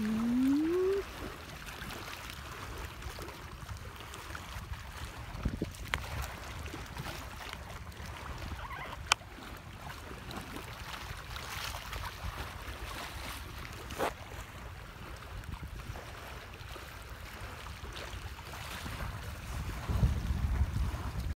Mm.